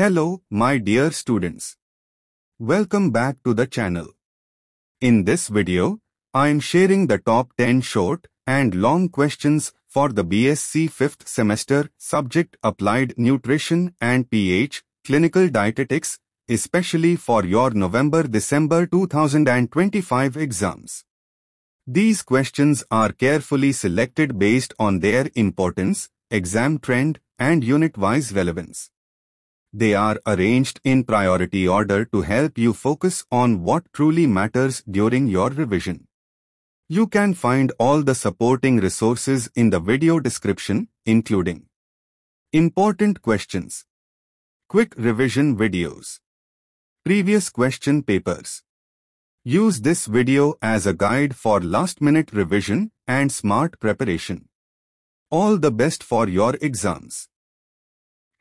Hello, my dear students. Welcome back to the channel. In this video, I am sharing the top 10 short and long questions for the BSc 5th semester subject Applied Nutrition and PH Clinical Dietetics, especially for your November-December 2025 exams. These questions are carefully selected based on their importance, exam trend, and unit-wise relevance. They are arranged in priority order to help you focus on what truly matters during your revision. You can find all the supporting resources in the video description, including Important questions Quick revision videos Previous question papers Use this video as a guide for last-minute revision and smart preparation. All the best for your exams.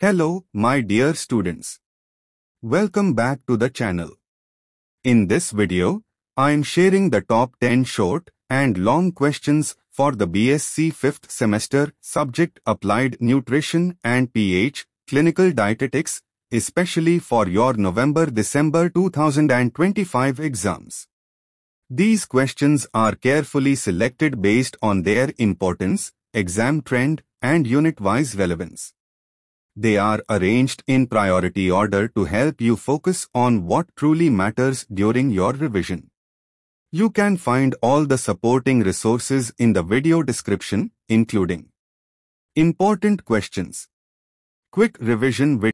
Hello, my dear students. Welcome back to the channel. In this video, I am sharing the top 10 short and long questions for the BSc 5th semester subject Applied Nutrition and PH Clinical Dietetics, especially for your November-December 2025 exams. These questions are carefully selected based on their importance, exam trend, and unit-wise relevance. They are arranged in priority order to help you focus on what truly matters during your revision. You can find all the supporting resources in the video description, including Important questions Quick revision video